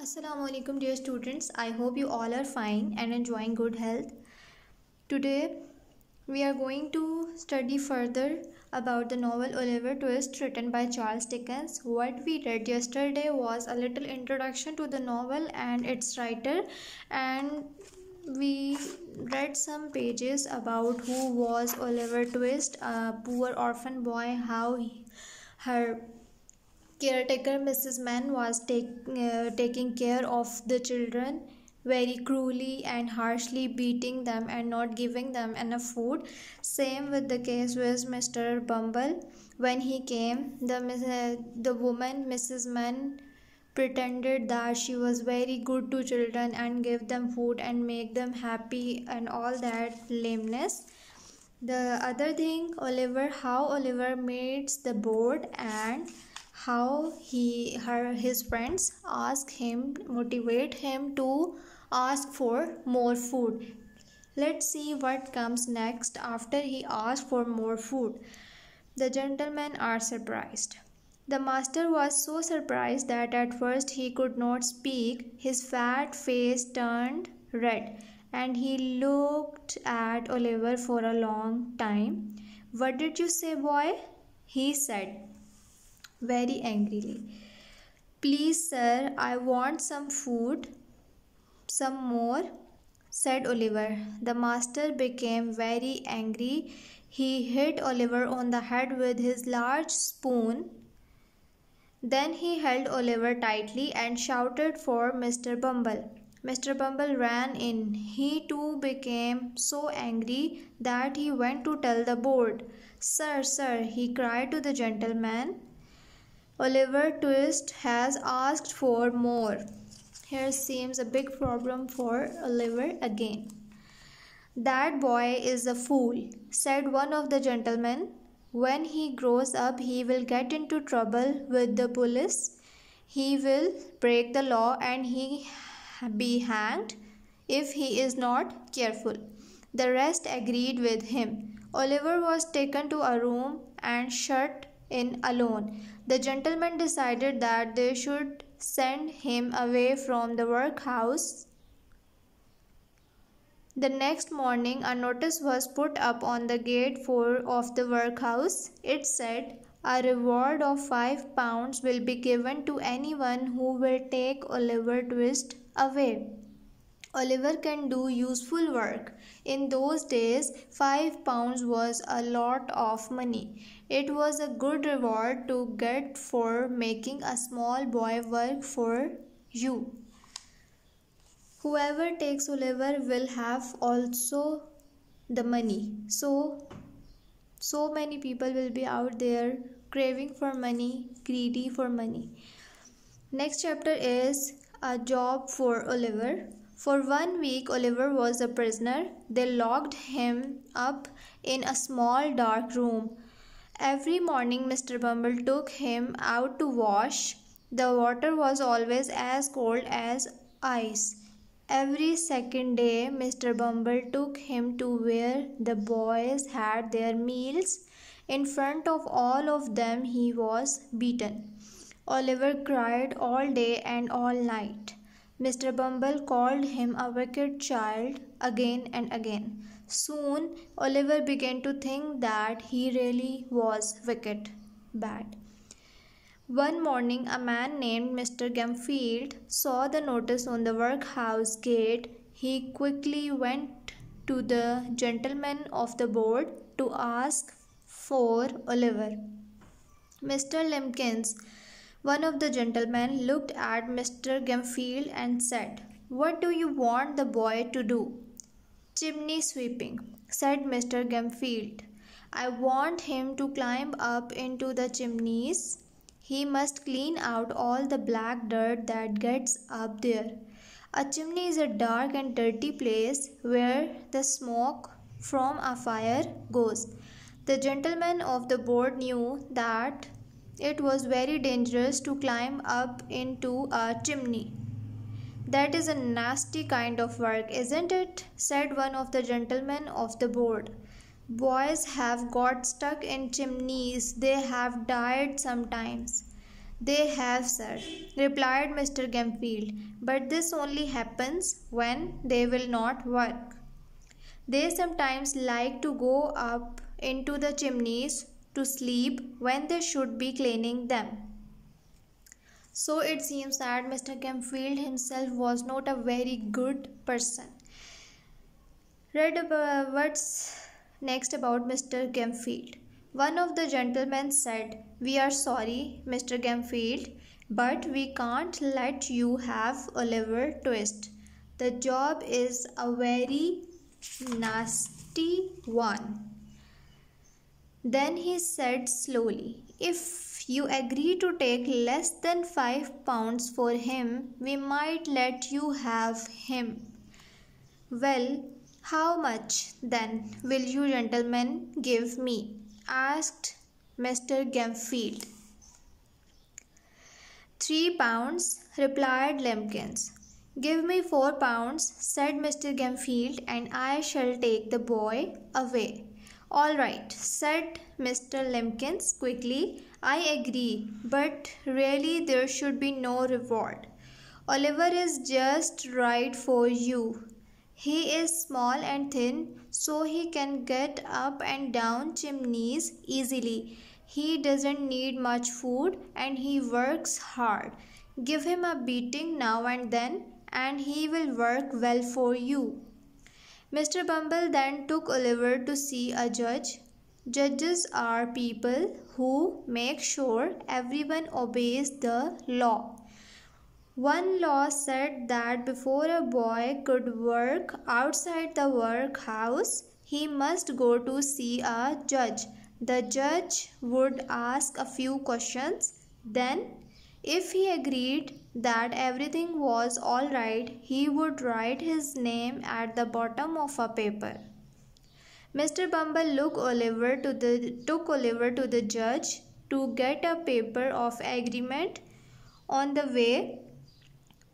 Assalamu alaikum dear students. I hope you all are fine and enjoying good health. Today we are going to study further about the novel Oliver Twist written by Charles Dickens. What we read yesterday was a little introduction to the novel and its writer and we read some pages about who was Oliver Twist, a poor orphan boy, how he, her caretaker Mrs. Mann was take, uh, taking care of the children very cruelly and harshly beating them and not giving them enough food same with the case with mr bumble when he came the uh, the woman mrs mann pretended that she was very good to children and gave them food and make them happy and all that lameness the other thing oliver how oliver meets the board and how he her his friends ask him motivate him to ask for more food. Let's see what comes next after he asks for more food. The gentlemen are surprised. The master was so surprised that at first he could not speak. His fat face turned red and he looked at oliver for a long time. What did you say boy? he said very angrily. Please, sir, I want some food. Some more, said Oliver. The master became very angry. He hit Oliver on the head with his large spoon. Then he held Oliver tightly and shouted for Mr. Bumble. Mr. Bumble ran in. He too became so angry that he went to tell the board. Sir, sir, he cried to the gentleman Oliver Twist has asked for more. Here seems a big problem for Oliver again. That boy is a fool, said one of the gentlemen. When he grows up, he will get into trouble with the police. He will break the law and he be hanged if he is not careful. The rest agreed with him. Oliver was taken to a room and shut in alone. The gentlemen decided that they should send him away from the workhouse. The next morning, a notice was put up on the gate for of the workhouse. It said, "A reward of five pounds will be given to anyone who will take Oliver Twist away." Oliver can do useful work. In those days, five pounds was a lot of money. It was a good reward to get for making a small boy work for you. Whoever takes Oliver will have also the money. So, so many people will be out there craving for money, greedy for money. Next chapter is a job for Oliver. For one week, Oliver was a prisoner. They locked him up in a small dark room. Every morning, Mr. Bumble took him out to wash. The water was always as cold as ice. Every second day, Mr. Bumble took him to where the boys had their meals. In front of all of them, he was beaten. Oliver cried all day and all night. Mr. Bumble called him a wicked child again and again. Soon, Oliver began to think that he really was wicked, bad. One morning, a man named Mr. Gamfield saw the notice on the workhouse gate. He quickly went to the gentleman of the board to ask for Oliver. Mr. Limbkins one of the gentlemen looked at Mr. Gamfield and said, What do you want the boy to do? Chimney sweeping, said Mr. Gamfield. I want him to climb up into the chimneys. He must clean out all the black dirt that gets up there. A chimney is a dark and dirty place where the smoke from a fire goes. The gentleman of the board knew that it was very dangerous to climb up into a chimney. That is a nasty kind of work, isn't it? said one of the gentlemen of the board. Boys have got stuck in chimneys. They have died sometimes. They have, sir, replied Mr. Gamfield, but this only happens when they will not work. They sometimes like to go up into the chimneys to sleep when they should be cleaning them. So it seems that Mr. Gamfield himself was not a very good person. Read about what's next about Mr. Gamfield. One of the gentlemen said, We are sorry, Mr. Gamfield, but we can't let you have Oliver Twist. The job is a very nasty one. Then he said slowly, If you agree to take less than five pounds for him, we might let you have him. Well, how much then will you gentlemen give me? asked Mr. Gamfield. Three pounds, replied Limbkins. Give me four pounds, said Mr. Gamfield, and I shall take the boy away. All right, said Mr. Limbkins quickly. I agree, but really there should be no reward. Oliver is just right for you. He is small and thin, so he can get up and down chimneys easily. He doesn't need much food and he works hard. Give him a beating now and then, and he will work well for you. Mr. Bumble then took Oliver to see a judge. Judges are people who make sure everyone obeys the law. One law said that before a boy could work outside the workhouse, he must go to see a judge. The judge would ask a few questions. Then, if he agreed that everything was all right, he would write his name at the bottom of a paper. Mr. Bumble Oliver to the, took Oliver to the judge to get a paper of agreement. On the way,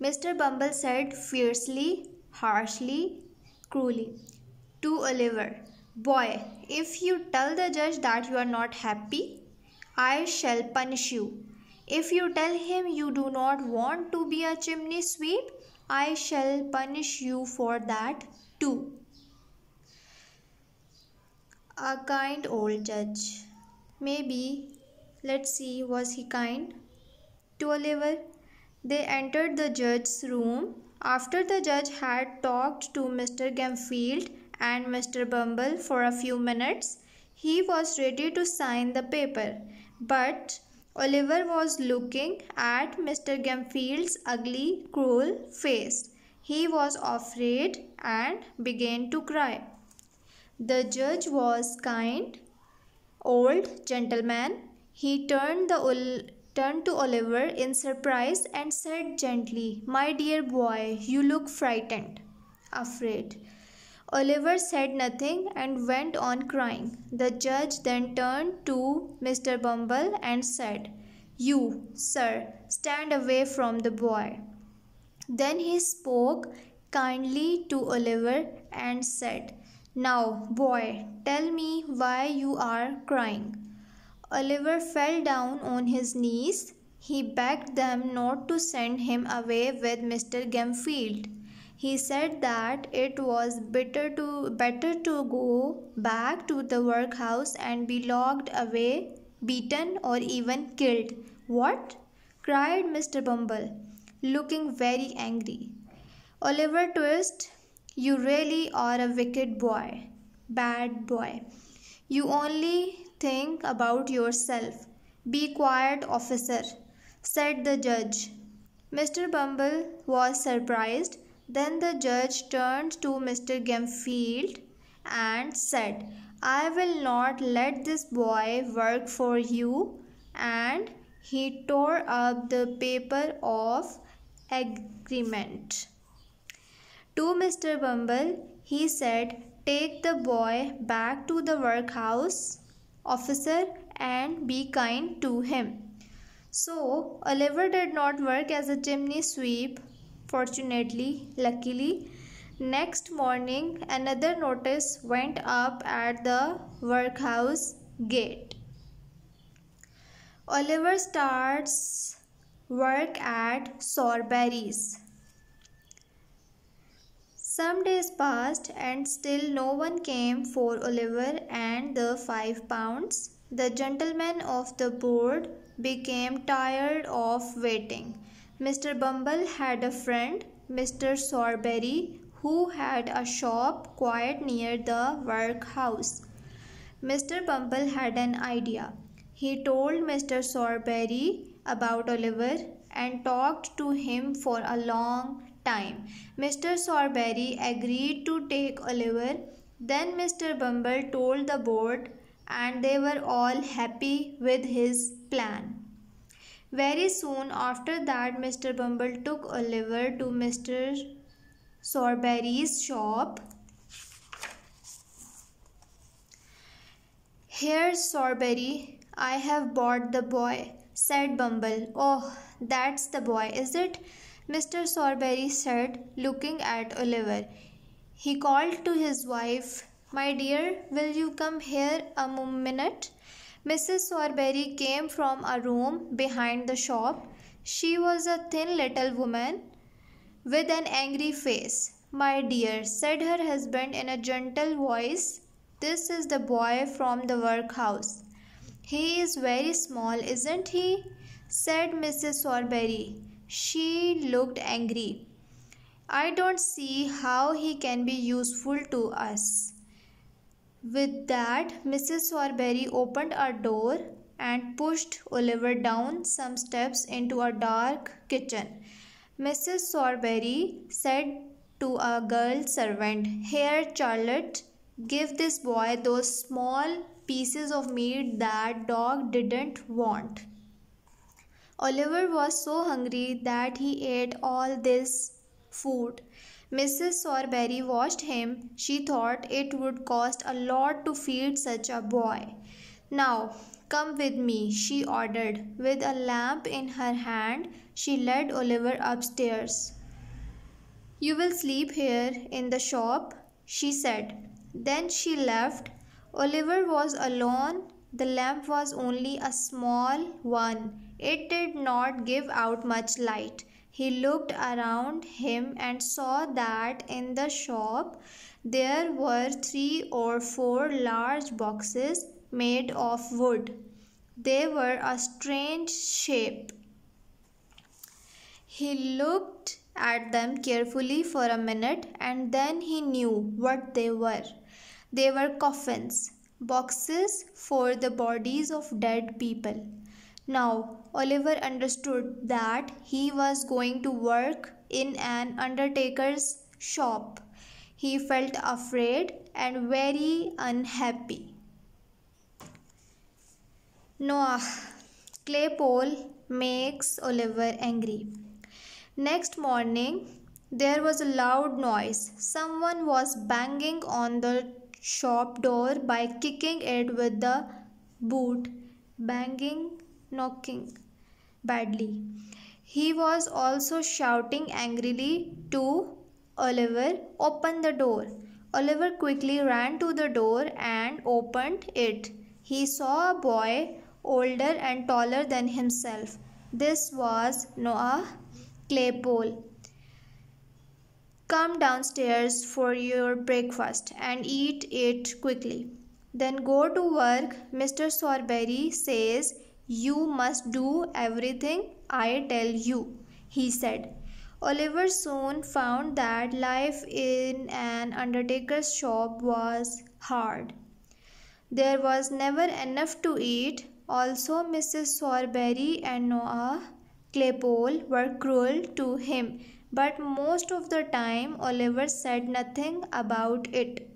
Mr. Bumble said fiercely, harshly, cruelly to Oliver, Boy, if you tell the judge that you are not happy, I shall punish you. If you tell him you do not want to be a chimney sweep, I shall punish you for that too. A kind old judge. Maybe, let's see, was he kind to Oliver? They entered the judge's room. After the judge had talked to Mr. Gamfield and Mr. Bumble for a few minutes, he was ready to sign the paper. But Oliver was looking at Mr. Gamfield's ugly, cruel face. He was afraid and began to cry. The judge was kind, old gentleman. He turned the turned to Oliver in surprise and said gently, My dear boy, you look frightened, afraid. Oliver said nothing and went on crying. The judge then turned to Mr. Bumble and said, You, sir, stand away from the boy. Then he spoke kindly to Oliver and said, Now, boy, tell me why you are crying. Oliver fell down on his knees. He begged them not to send him away with Mr. Gamfield. He said that it was better to, better to go back to the workhouse and be locked away, beaten, or even killed. What? cried Mr. Bumble, looking very angry. Oliver Twist, you really are a wicked boy. Bad boy. You only think about yourself. Be quiet, officer, said the judge. Mr. Bumble was surprised. Then the judge turned to Mr. Gamfield and said, I will not let this boy work for you. And he tore up the paper of agreement. To Mr. Bumble, he said, Take the boy back to the workhouse officer and be kind to him. So, Oliver did not work as a chimney sweep. Fortunately, luckily, next morning another notice went up at the workhouse gate. Oliver starts work at Sowerberries. Some days passed and still no one came for Oliver and the five pounds. The gentlemen of the board became tired of waiting. Mr. Bumble had a friend, Mr. Sowerberry, who had a shop quite near the workhouse. Mr. Bumble had an idea. He told Mr. Sowerberry about Oliver and talked to him for a long time. Mr. Sowerberry agreed to take Oliver. Then Mr. Bumble told the board and they were all happy with his plan. Very soon after that, Mr. Bumble took Oliver to Mr. Sowerberry's shop. Here, Sowerberry, I have bought the boy, said Bumble. Oh, that's the boy, is it? Mr. Sowerberry said, looking at Oliver. He called to his wife, My dear, will you come here a minute? Mrs. Sowerberry came from a room behind the shop. She was a thin little woman with an angry face. My dear, said her husband in a gentle voice, this is the boy from the workhouse. He is very small, isn't he? said Mrs. Sowerberry. She looked angry. I don't see how he can be useful to us. With that, Mrs. Sowerberry opened a door and pushed Oliver down some steps into a dark kitchen. Mrs. Sowerberry said to a girl servant, Here, Charlotte, give this boy those small pieces of meat that dog didn't want. Oliver was so hungry that he ate all this food. Mrs. Sowerberry watched him. She thought it would cost a lot to feed such a boy. Now, come with me, she ordered. With a lamp in her hand, she led Oliver upstairs. You will sleep here in the shop, she said. Then she left. Oliver was alone. The lamp was only a small one. It did not give out much light. He looked around him and saw that in the shop there were three or four large boxes made of wood. They were a strange shape. He looked at them carefully for a minute and then he knew what they were. They were coffins, boxes for the bodies of dead people. Now, Oliver understood that he was going to work in an undertaker's shop. He felt afraid and very unhappy. Noah Claypole makes Oliver angry. Next morning, there was a loud noise. Someone was banging on the shop door by kicking it with the boot. Banging knocking badly. He was also shouting angrily to Oliver, Open the door. Oliver quickly ran to the door and opened it. He saw a boy older and taller than himself. This was Noah Claypole. Come downstairs for your breakfast and eat it quickly. Then go to work. Mr. Sowerberry says you must do everything I tell you, he said. Oliver soon found that life in an undertaker's shop was hard. There was never enough to eat. Also, Mrs. Sowerberry and Noah Claypole were cruel to him, but most of the time Oliver said nothing about it.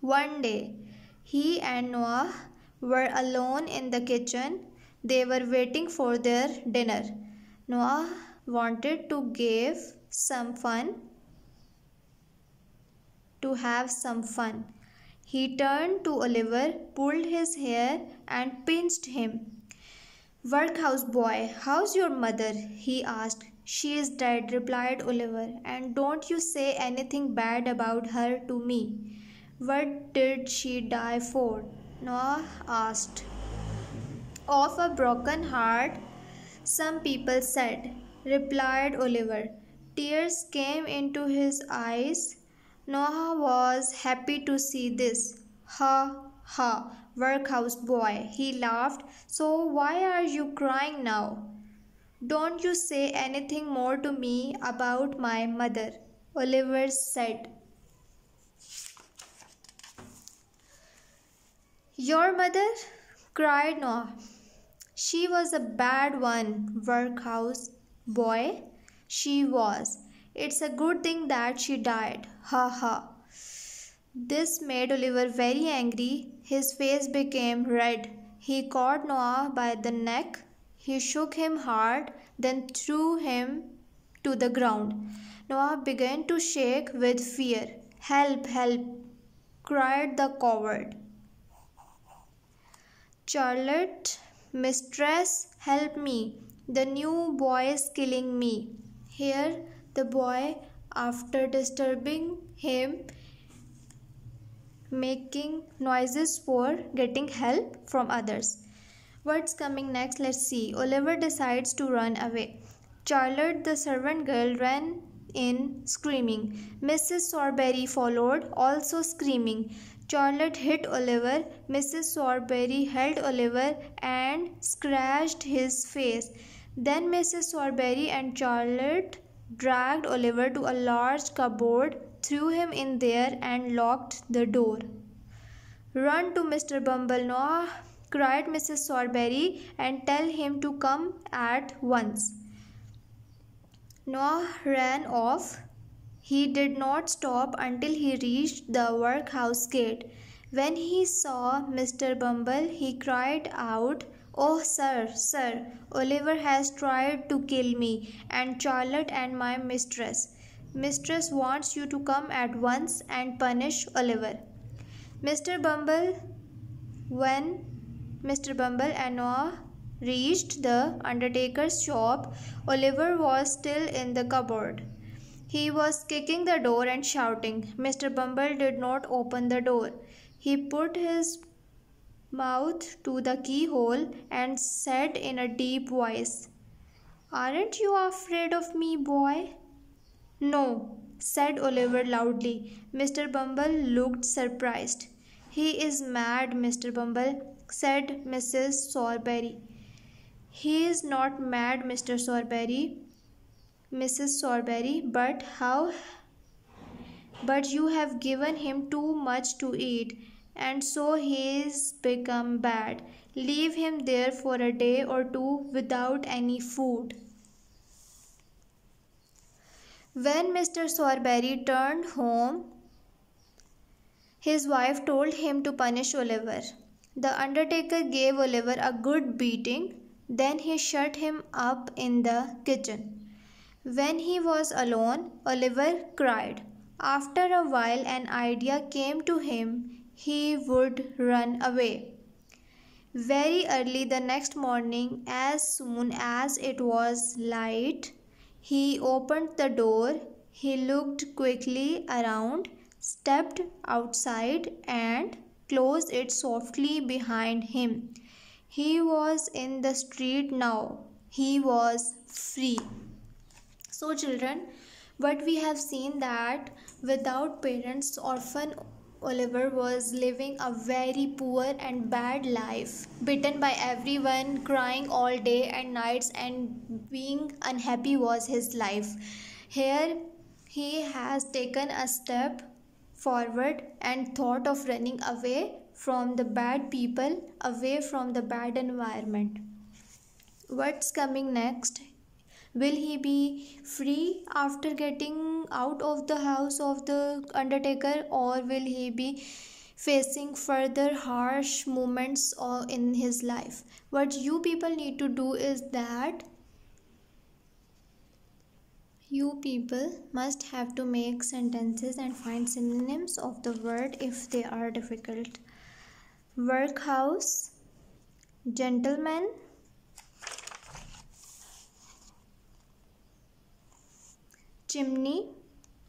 One day, he and Noah were alone in the kitchen. They were waiting for their dinner. Noah wanted to give some fun, to have some fun. He turned to Oliver, pulled his hair, and pinched him. Workhouse boy, how's your mother? he asked. She is dead, replied Oliver, and don't you say anything bad about her to me. What did she die for? Noah asked. Of a broken heart, some people said, replied Oliver. Tears came into his eyes. Noah was happy to see this. Ha, ha, workhouse boy, he laughed. So why are you crying now? Don't you say anything more to me about my mother, Oliver said. Your mother? cried Noah. She was a bad one, workhouse boy. She was. It's a good thing that she died. Ha ha. This made Oliver very angry. His face became red. He caught Noah by the neck. He shook him hard, then threw him to the ground. Noah began to shake with fear. Help, help, cried the coward. Charlotte, mistress, help me. The new boy is killing me. Here, the boy, after disturbing him, making noises for getting help from others. What's coming next? Let's see. Oliver decides to run away. Charlotte, the servant girl, ran in screaming. Mrs. Sowerberry followed, also screaming. Charlotte hit Oliver. Mrs. Sowerberry held Oliver and scratched his face. Then Mrs. Sowerberry and Charlotte dragged Oliver to a large cupboard threw him in there and locked the door. Run to Mr. Bumble, Noah, cried Mrs. Sowerberry, and tell him to come at once. Noah ran off. He did not stop until he reached the workhouse gate. When he saw Mr. Bumble, he cried out, Oh, sir, sir, Oliver has tried to kill me and Charlotte and my mistress. Mistress wants you to come at once and punish Oliver. Mr. Bumble, when Mr. Bumble and Noah reached the undertaker's shop, Oliver was still in the cupboard. He was kicking the door and shouting. Mr. Bumble did not open the door. He put his mouth to the keyhole and said in a deep voice, Aren't you afraid of me, boy? No, said Oliver loudly. Mr. Bumble looked surprised. He is mad, Mr. Bumble, said Mrs. Sowerberry. He is not mad, Mr. Sowerberry, Mrs. Sowerberry, but how? But you have given him too much to eat, and so he is become bad. Leave him there for a day or two without any food. When Mr. Sowerberry turned home, his wife told him to punish Oliver. The undertaker gave Oliver a good beating, then he shut him up in the kitchen. When he was alone, Oliver cried. After a while, an idea came to him he would run away. Very early the next morning, as soon as it was light, he opened the door, he looked quickly around, stepped outside, and closed it softly behind him. He was in the street now. He was free. So, children, what we have seen that without parents, orphan Oliver was living a very poor and bad life, bitten by everyone, crying all day and nights, and being unhappy was his life. Here, he has taken a step forward and thought of running away from the bad people, away from the bad environment. What's coming next? Will he be free after getting out of the house of the undertaker or will he be facing further harsh moments in his life? What you people need to do is that you people must have to make sentences and find synonyms of the word if they are difficult. Workhouse, gentleman, chimney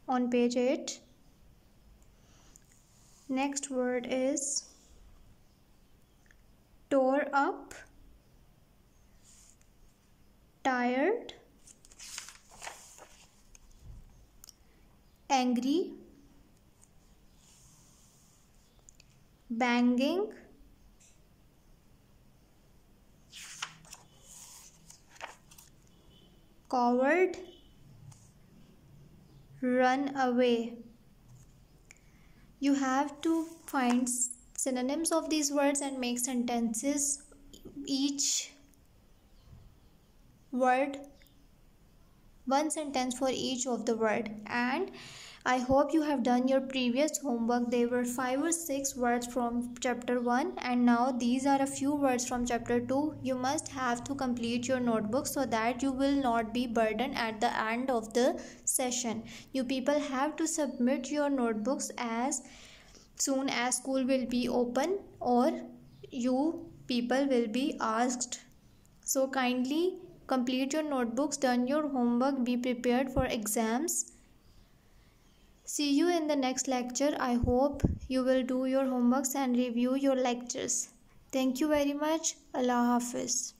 on page 8 next word is tore up tired angry banging coward run away. You have to find synonyms of these words and make sentences. Each word one sentence for each of the word. And I hope you have done your previous homework. There were 5 or 6 words from chapter 1 and now these are a few words from chapter 2. You must have to complete your notebook so that you will not be burdened at the end of the session. You people have to submit your notebooks as soon as school will be open or you people will be asked. So kindly complete your notebooks, done your homework, be prepared for exams See you in the next lecture. I hope you will do your homeworks and review your lectures. Thank you very much. Allah Hafiz.